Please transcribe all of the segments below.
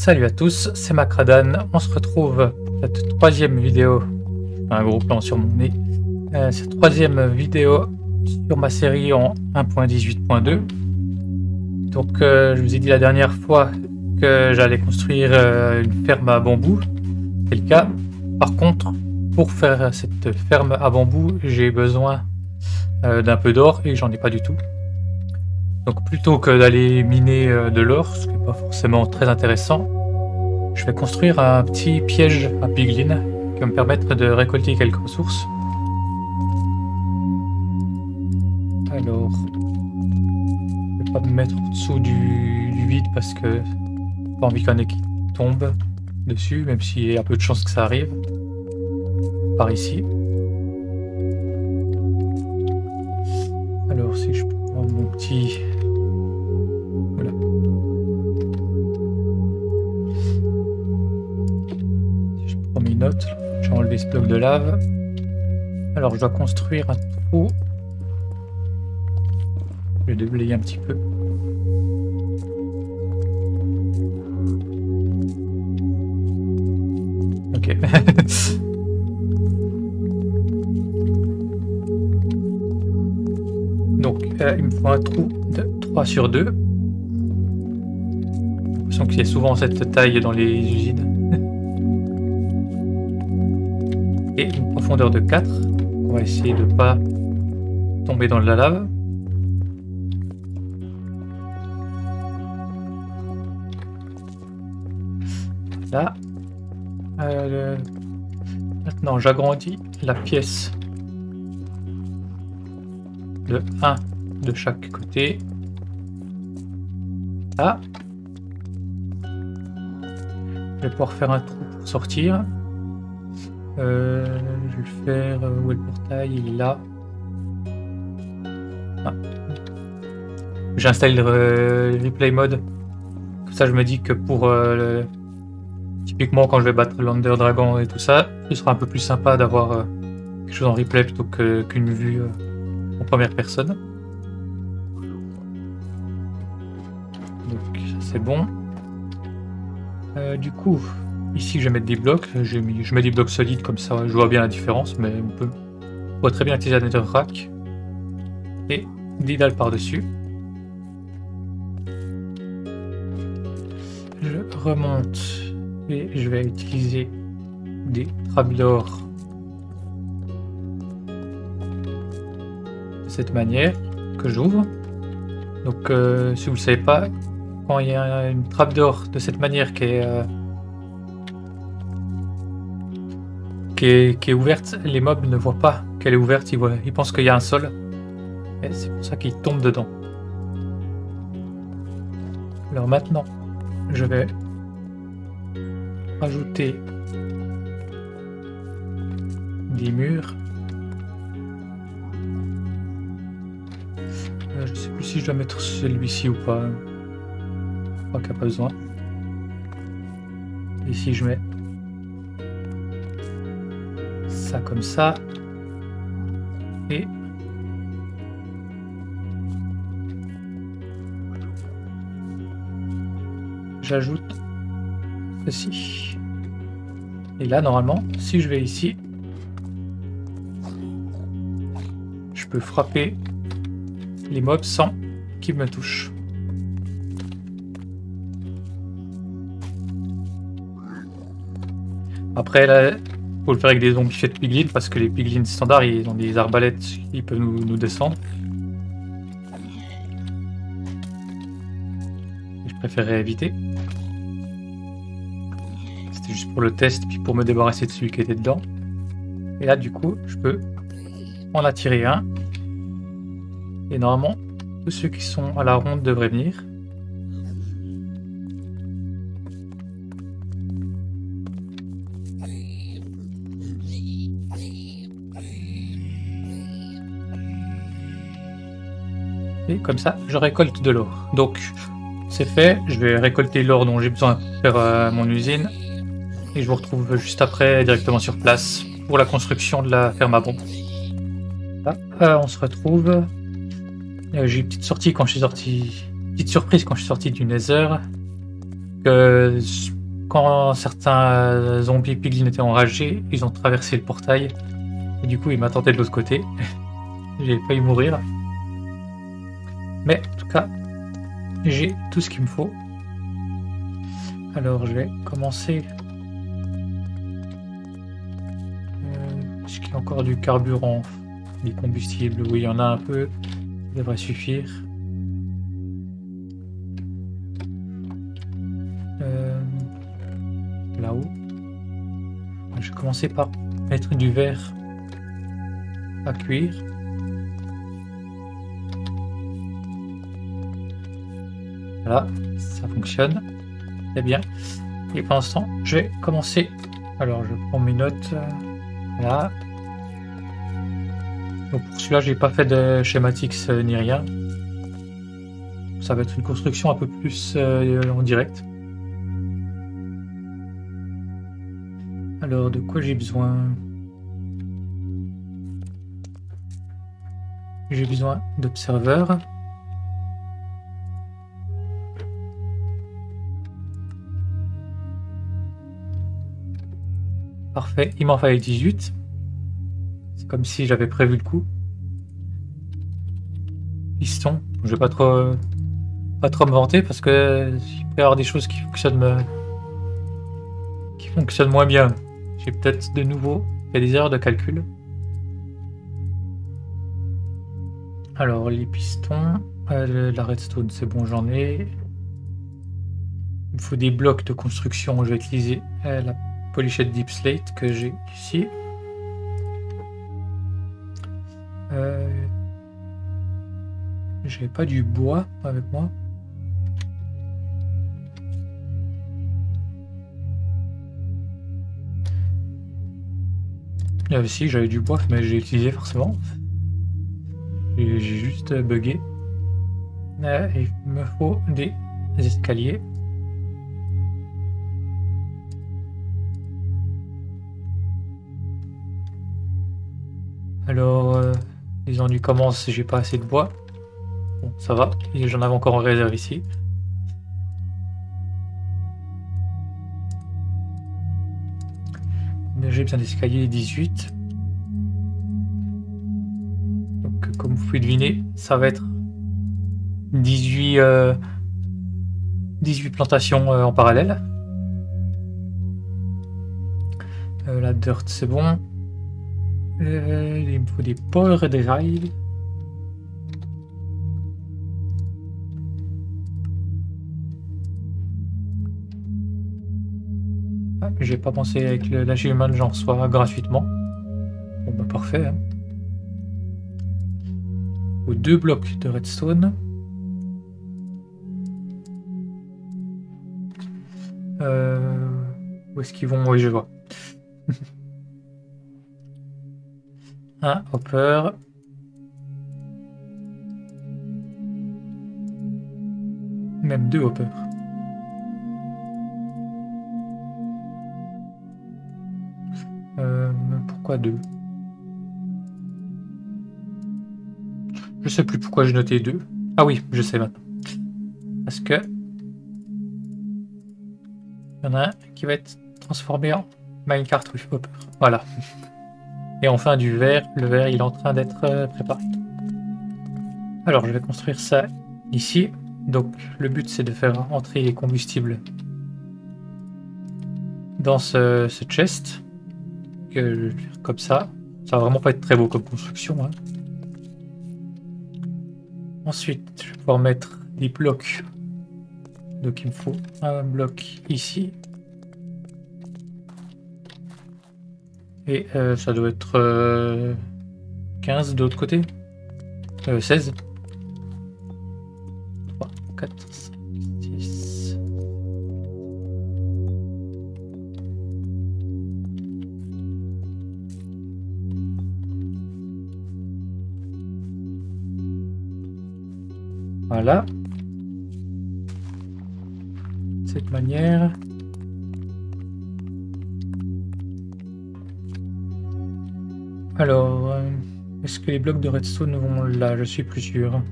Salut à tous, c'est Macradan. On se retrouve pour cette troisième vidéo. Un gros plan sur mon nez. Euh, cette troisième vidéo sur ma série en 1.18.2. Donc, euh, je vous ai dit la dernière fois que j'allais construire euh, une ferme à bambou. C'est le cas. Par contre, pour faire cette ferme à bambou, j'ai besoin d'un peu d'or et j'en ai pas du tout. Donc plutôt que d'aller miner de l'or, ce qui n'est pas forcément très intéressant, je vais construire un petit piège à piglin qui va me permettre de récolter quelques ressources. Alors, je vais pas me mettre en dessous du, vide parce que pas envie qu'il y tombe dessus, même s'il y a peu de chances que ça arrive. Par ici. Alors si je prends mon petit J'ai enlevé ce bloc de lave. Alors je dois construire un trou. Je vais déblayer un petit peu. Ok. Donc euh, il me faut un trou de 3 sur 2. J'ai qu'il y a souvent cette taille dans les usines. Profondeur de 4. On va essayer de pas tomber dans la lave. Là. Euh, maintenant, j'agrandis la pièce de 1 de chaque côté. Là. Je vais pouvoir faire un trou pour sortir. Euh, je vais le faire. Euh, où est le portail? Il est là. Ah. J'installe le replay mode. Comme ça, je me dis que pour. Euh, typiquement, quand je vais battre l'Under Dragon et tout ça, il sera un peu plus sympa d'avoir quelque chose en replay plutôt qu'une vue en première personne. Donc, c'est bon. du coup, Ici, je vais mettre des blocs. Je mets des blocs solides comme ça, je vois bien la différence, mais on peut, on très bien utiliser un netherrack. Et des dalles par-dessus. Je remonte et je vais utiliser des trapdoors de cette manière que j'ouvre. Donc, euh, si vous ne savez pas, quand il y a une trapdoor de cette manière qui est euh, qui est, ouverte, les mobs ne voient pas qu'elle est ouverte, ils, voient, ils pensent qu'il y a un sol. Et c'est pour ça qu'ils tombent dedans. Alors maintenant, je vais rajouter des murs. Euh, je sais plus si je dois mettre celui-ci ou pas. Je crois qu'il n'y a pas besoin. Ici, je mets comme ça. Et j'ajoute ceci. Et là, normalement, si je vais ici, je peux frapper les mobs sans qu'ils me touchent. Après, là, faut le faire avec des zombies de piglins parce que les piglins standards ils ont des arbalètes, ils peuvent nous, descendre. Je préférerais éviter. C'était juste pour le test, puis pour me débarrasser de celui qui était dedans. Et là, du coup, je peux en attirer un. Et normalement, tous ceux qui sont à la ronde devraient venir. Comme ça, je récolte de l'or. Donc, c'est fait. Je vais récolter l'or dont j'ai besoin pour euh, mon usine. Et je vous retrouve juste après, directement sur place, pour la construction de la ferme à bombe. Là, euh, on se retrouve. Euh, j'ai une petite sortie quand je suis sorti. Petite surprise quand je suis sorti du Nether. que quand certains zombies piglins étaient enragés, ils ont traversé le portail. Et du coup, ils m'attendaient de l'autre côté. j'ai failli mourir. Mais en tout cas, j'ai tout ce qu'il me faut. Alors, je vais commencer. Euh, Est-ce qu'il y a encore du carburant Du combustible Oui, il y en a un peu. Ça devrait suffire. Euh, Là-haut. Je vais commencer par mettre du verre à cuire. Voilà, ça fonctionne. Très bien. Et pour l'instant, je vais commencer. Alors, je prends mes notes. Là. Donc pour celui-là, j'ai pas fait de schématique euh, ni rien. Ça va être une construction un peu plus euh, en direct. Alors, de quoi j'ai besoin? J'ai besoin d'observeurs. Parfait, il m'en fallait 18. C'est comme si j'avais prévu le coup. Piston, je vais pas trop pas trop me vanter parce que il peut y avoir des choses qui fonctionnent qui fonctionnent moins bien. J'ai peut-être de nouveau fait des erreurs de calcul. Alors les pistons, euh, la redstone c'est bon j'en ai. Il me faut des blocs de construction, je vais utiliser euh, la Polished Deep Slate que j'ai ici. Euh, J'avais pas du bois avec moi. Euh, si, j'avais du bois, mais j'ai utilisé forcément. J'ai juste bugué. Euh, il me faut des escaliers. Alors, euh, les ennuis commencent, j'ai pas assez de bois. Bon, ça va, j'en avais encore en réserve ici. J'ai besoin d'escalier 18. Donc, comme vous pouvez deviner, ça va être 18, 18 euh, plantations euh, en parallèle. la dirt, c'est bon. Euh, il me faut des des rails. Ah, J'ai pas pensé avec la Gman j'en reçois gratuitement. Bon bah parfait. Hein. Ou deux blocs de redstone. Euh, où est-ce qu'ils vont? Oui je vois. Un hopper. Même deux hoppers. Euh, pourquoi deux? Je sais plus pourquoi j'ai noté deux. Ah oui, je sais maintenant. Parce que il y en a un qui va être transformé en minecart hopper. Voilà. Et enfin du verre, le verre il est en train d'être euh, préparé. Alors je vais construire ça ici. Donc le but c'est de faire entrer les combustibles dans ce, chest. Comme ça. Ça va vraiment pas être très beau comme construction. Hein. Ensuite je vais pouvoir mettre des blocs. Donc il me faut un bloc ici. Et euh, ça doit être 15 euh, de l'autre côté. 16. 3, 4, 5, 6. Voilà. Les blocs de redstone vont là Je suis plus sûr.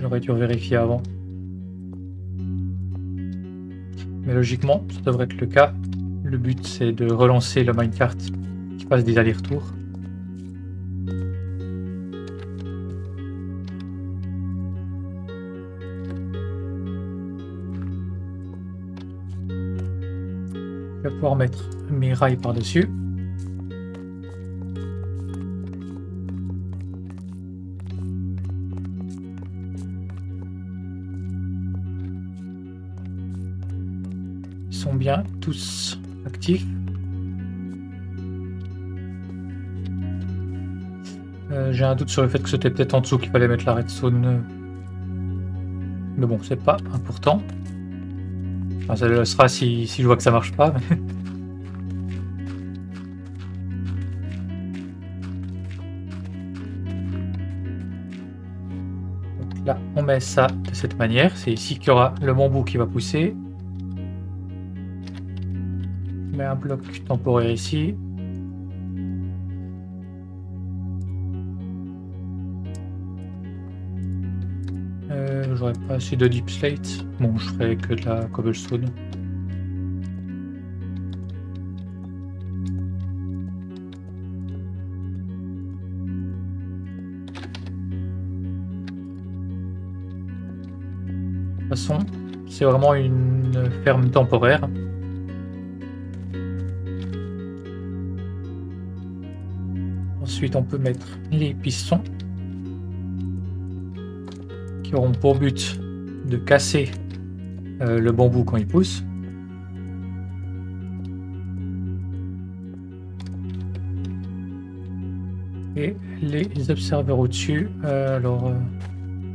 J'aurais dû vérifier avant. Mais logiquement, ça devrait être le cas. Le but, c'est de relancer le minecart qui passe des allers-retours. Je vais pouvoir mettre mes rails par-dessus. Tous actifs. Euh, J'ai un doute sur le fait que c'était peut-être en dessous qu'il fallait mettre la redstone. Mais bon, c'est pas important. Ça le sera si, je vois que ça marche pas. là, on met ça de cette manière. C'est ici qu'il y aura le bambou qui va pousser. Un bloc temporaire ici. Euh, J'aurais pas assez de deep slate. Bon, je ferai que de la cobblestone. De toute façon, c'est vraiment une ferme temporaire. Ensuite, on peut mettre les pistons qui auront pour but de casser euh, le bambou quand il pousse. Et les observeurs au-dessus, euh, alors euh,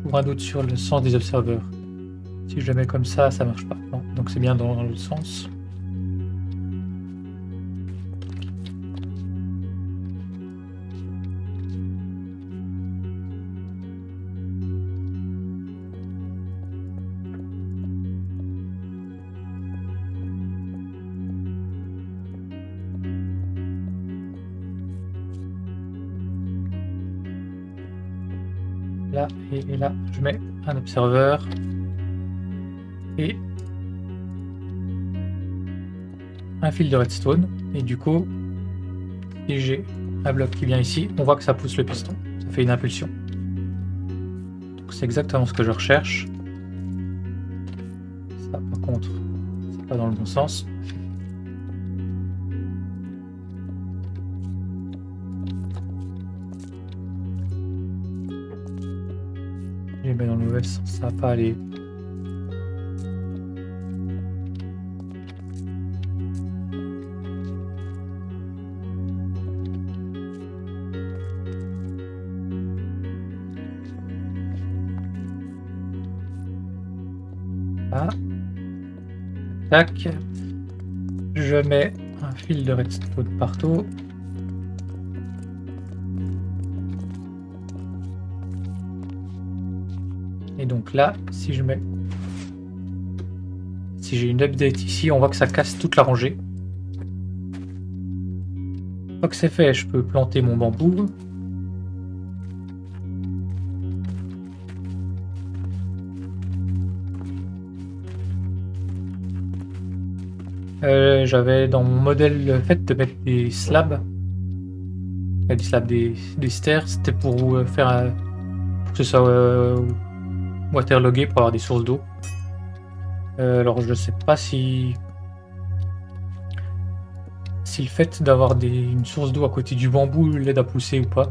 pour un doute sur le sens des observeurs. Si je le mets comme ça, ça marche pas. Donc c'est bien dans l'autre sens. Et, et là, je mets un observeur. Et un fil de redstone. Et du coup, si j'ai un bloc qui vient ici, on voit que ça pousse le piston. Ça fait une impulsion. C'est exactement ce que je recherche. Ça, par contre, c'est pas dans le bon sens. Mauvais ça va aller. Ah. Tac. Je mets un fil de redstone partout. Donc là, si je mets... Si j'ai une update ici, on voit que ça casse toute la rangée. Une fois que c'est fait, je peux planter mon bambou. Euh, J'avais dans mon modèle le fait de mettre des slabs. Des slabs, des, stairs, c'était pour euh, faire euh, que ce soit euh, waterlogué pour avoir des sources d'eau. Euh, alors je sais pas si si le fait d'avoir des- une source d'eau à côté du bambou l'aide à pousser ou pas.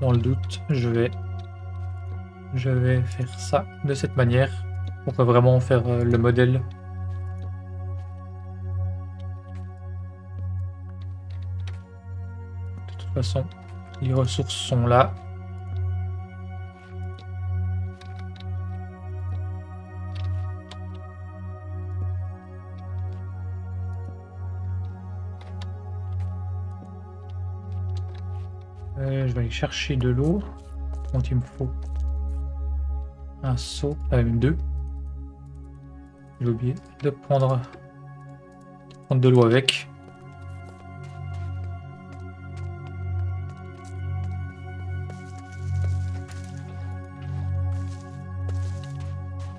Dans le doute, je vais je vais faire ça de cette manière pour vraiment faire euh, le modèle De toute façon, les ressources sont là. Euh, je vais aller chercher de l'eau. Donc il me faut un seau, euh, deux. J'ai oublié de prendre, de prendre de l'eau avec.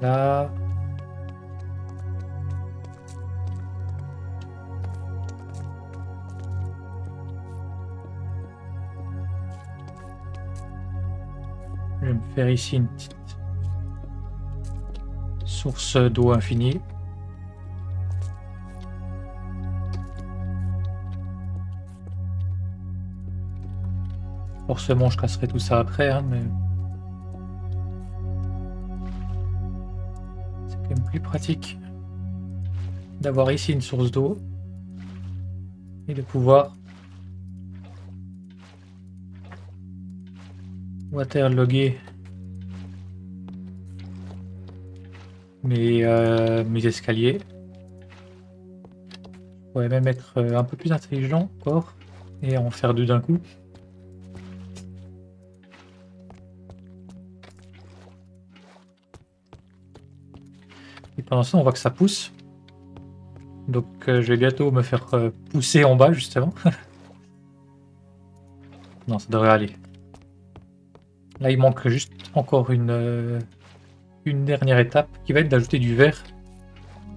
Là. Ici une petite source d'eau infinie. Forcément, je casserai tout ça après, hein, mais... C'est quand même plus pratique d'avoir ici une source d'eau et de pouvoir waterloguer mes, euh, mes escaliers. Je pourrais même être euh, un peu plus intelligent encore et en faire deux d'un coup. Et pendant ça, on voit que ça pousse. Donc euh, je vais bientôt me faire pousser en bas justement. non, ça devrait aller. Là, il manque juste encore une, une dernière étape qui va être d'ajouter du verre.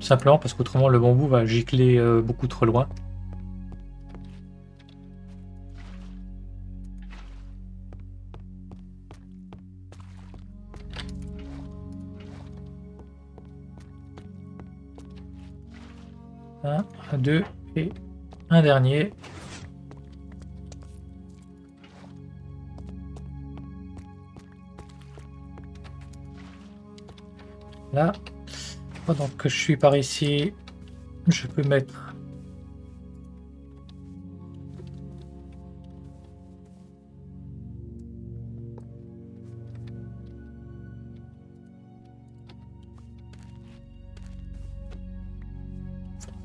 Simplement parce qu'autrement le bambou va gicler euh, beaucoup trop loin. Un, deux et un dernier. Là, pendant que je suis par ici, je peux mettre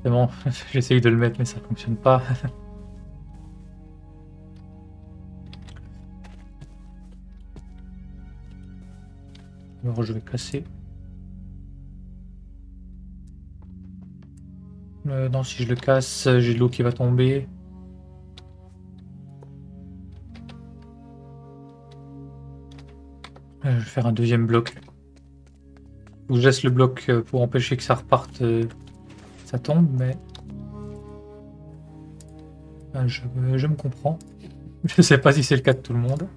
Forcément, j'essaye de le mettre mais ça fonctionne pas. Je vais casser. Euh, non, si je le casse, j'ai de l'eau qui va tomber. Euh, je vais faire un deuxième bloc. je laisse le bloc euh, pour empêcher que ça reparte. ça tombe, mais... Je, je me comprends. Je sais pas si c'est le cas de tout le monde.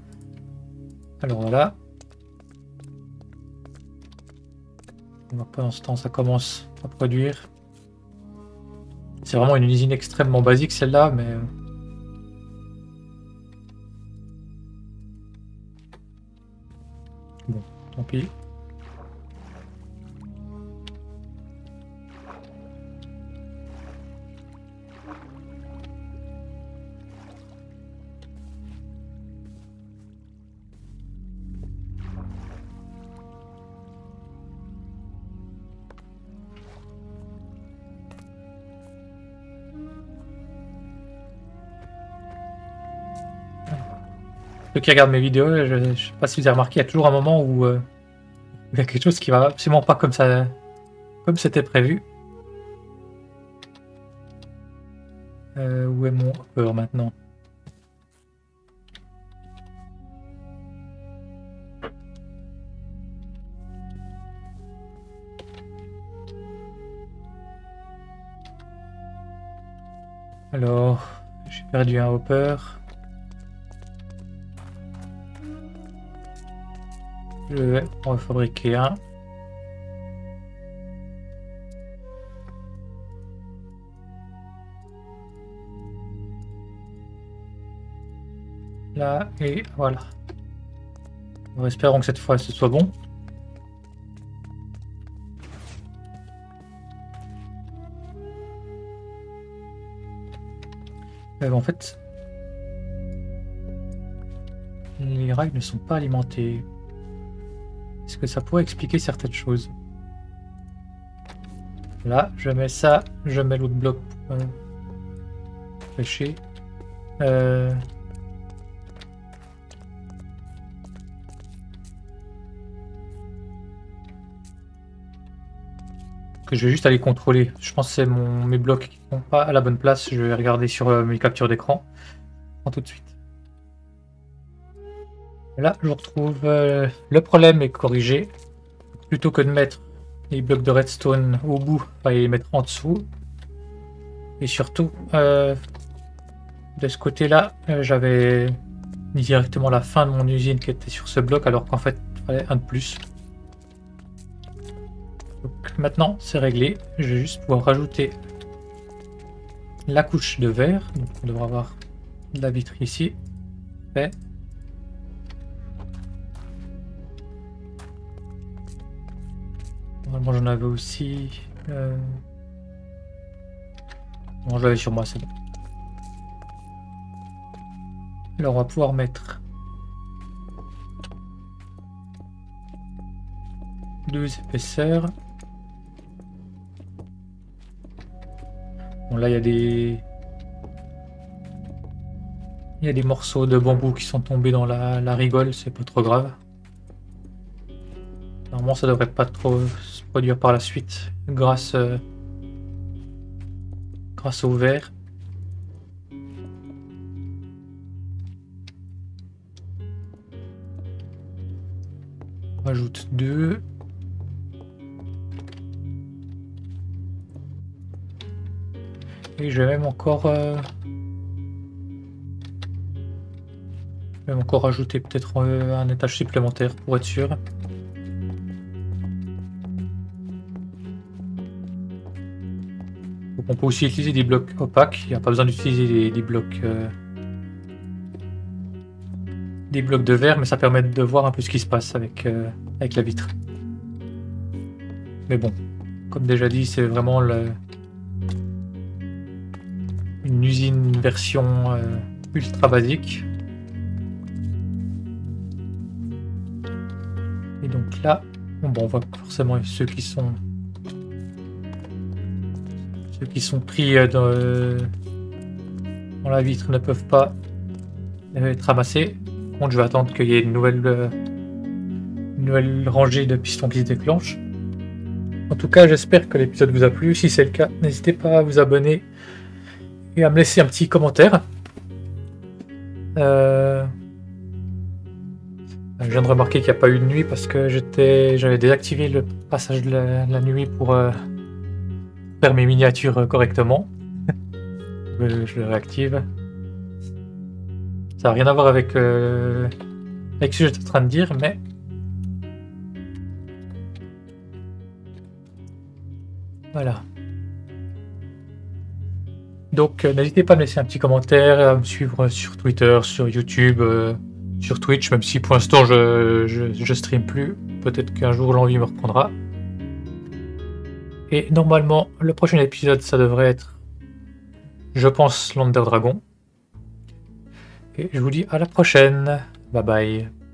Alors voilà. Pendant ce temps, ça commence à produire. C'est vraiment une usine extrêmement basique celle-là, mais... Euh, bon, tant pis. Ceux qui regardent mes vidéos, je, sais pas si vous avez remarqué, il y a toujours un moment où euh, il y a quelque chose qui va absolument pas comme ça, comme c'était prévu. Euh, où est mon hopper maintenant? Alors, j'ai perdu un hopper. Je vais fabriquer un. Là, et voilà. espérons que cette fois ce soit bon. Euh, en fait, les rails ne sont pas alimentés. Que ça pourrait expliquer certaines choses Là, je mets ça, je mets l'autre bloc pour. Euh... Que je vais juste aller contrôler. Je pense que c'est mes blocs qui sont pas à la bonne place. Je vais regarder sur euh, mes captures d'écran. tout de suite. Là, je retrouve euh, le problème est corrigé. Plutôt que de mettre les blocs de redstone au bout, va les mettre en dessous. Et surtout, euh, de ce côté-là, euh, j'avais mis directement la fin de mon usine qui était sur ce bloc, alors qu'en fait, il fallait un de plus. Donc maintenant, c'est réglé. Je vais juste pouvoir rajouter la couche de verre. Donc on devra avoir de la vitre ici. Normalement j'en avais aussi. Euh... Bon, je l'avais sur moi, c'est bon. Alors on va pouvoir mettre deux épaisseurs. Bon là il y a des il y a des morceaux de bambou qui sont tombés dans la, la rigole, c'est pas trop grave. Normalement ça devrait pas trop produire par la suite grâce euh, grâce au verre. On rajoute deux. Et je vais même encore... Euh, même encore rajouter peut-être euh, un étage supplémentaire pour être sûr. On peut aussi utiliser des blocs opaques, il n'y a pas besoin d'utiliser des, blocs euh, des blocs de verre, mais ça permet de voir un peu ce qui se passe avec, avec la vitre. Mais bon, comme déjà dit, c'est vraiment une usine version euh, ultra basique. Et donc là, bon, on voit forcément ceux qui sont ceux qui sont pris euh, dans, la vitre ne peuvent pas être ramassés. Par je vais attendre qu'il y ait une nouvelle, euh, une nouvelle rangée de pistons qui se déclenchent. En tout cas, j'espère que l'épisode vous a plu. Si c'est le cas, n'hésitez pas à vous abonner et à me laisser un petit commentaire. Euh, je viens de remarquer qu'il n'y a pas eu de nuit parce que j'avais désactivé le passage de la, nuit pour euh, mes miniatures correctement. je le réactive. Ça n'a rien à voir avec, euh, avec ce que j'étais en train de dire, mais voilà. Donc euh, n'hésitez pas à me laisser un petit commentaire, à me suivre sur Twitter, sur YouTube, euh, sur Twitch, même si pour l'instant je, je, stream plus. Peut-être qu'un jour l'envie me reprendra. Et normalement, le prochain épisode, ça devrait être, je pense, l'Under Dragon. Et je vous dis à la prochaine. Bye bye.